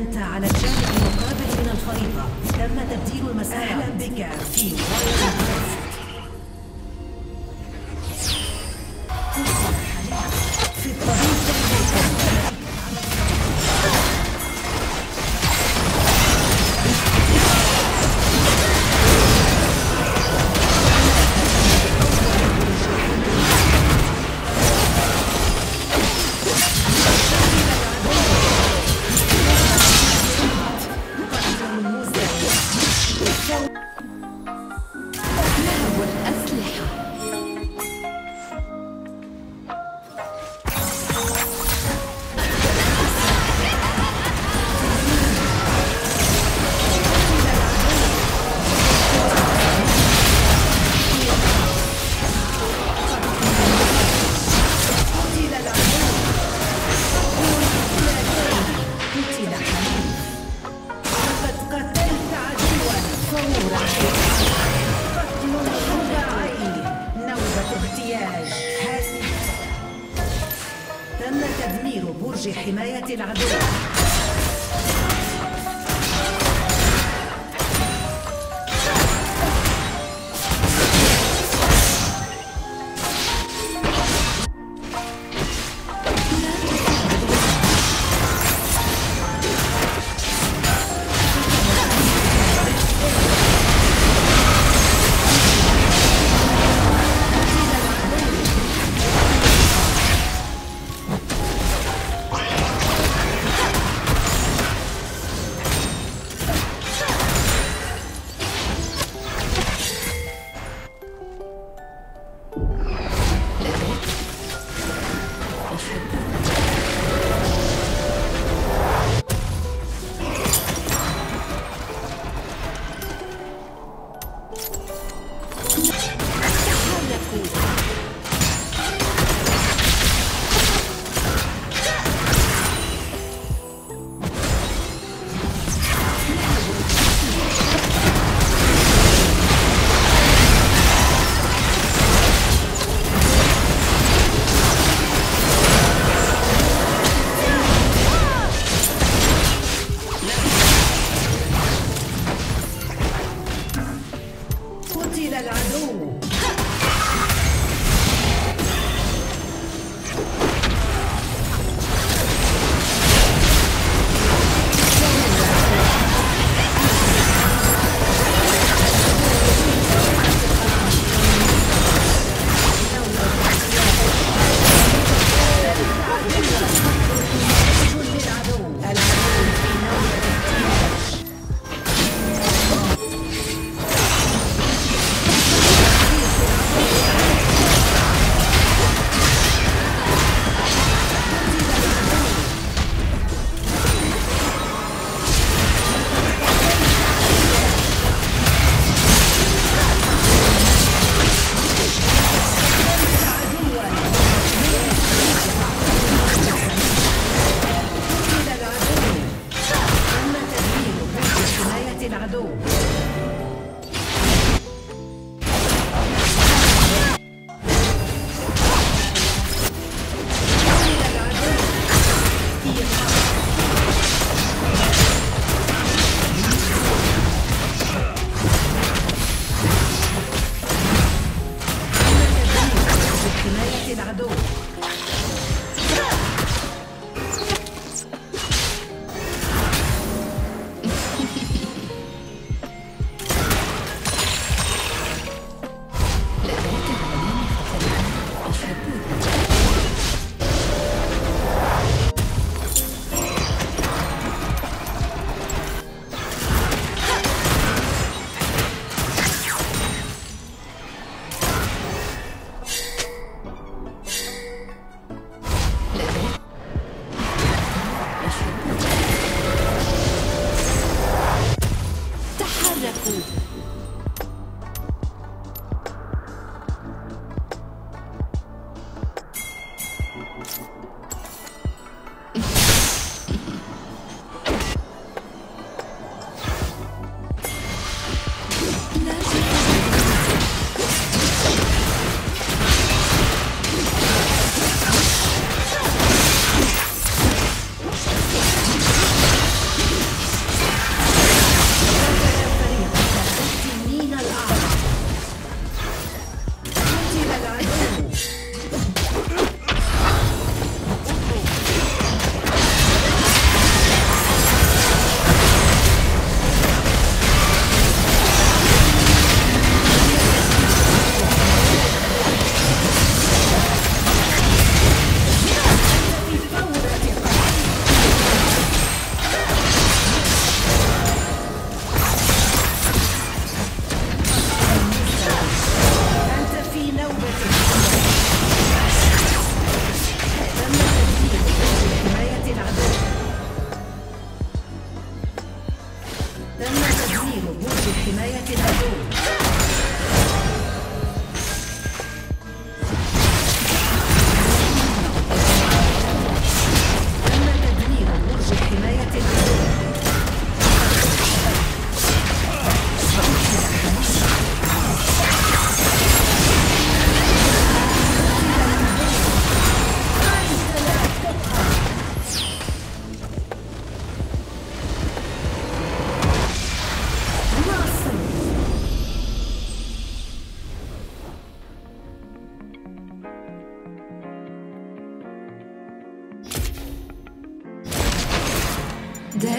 أنت على الجانب المقابل من الخريطة. تم تبديل المسار. أهلا بك. في. في الطريق. تم تدمير برج حماية العدو.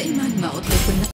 دائما ما أطلق